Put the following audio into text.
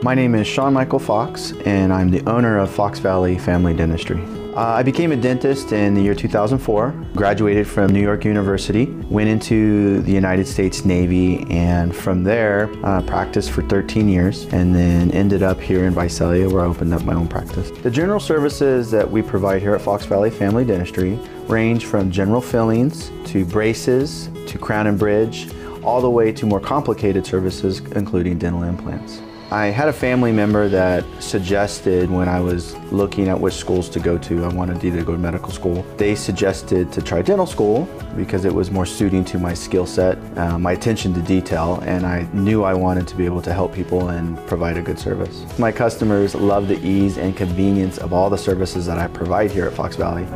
My name is Sean Michael Fox, and I'm the owner of Fox Valley Family Dentistry. Uh, I became a dentist in the year 2004, graduated from New York University, went into the United States Navy, and from there uh, practiced for 13 years, and then ended up here in Visalia where I opened up my own practice. The general services that we provide here at Fox Valley Family Dentistry range from general fillings to braces to crown and bridge, all the way to more complicated services including dental implants. I had a family member that suggested when I was looking at which schools to go to, I wanted either to go to medical school. They suggested to try dental school because it was more suiting to my skill set, uh, my attention to detail, and I knew I wanted to be able to help people and provide a good service. My customers love the ease and convenience of all the services that I provide here at Fox Valley.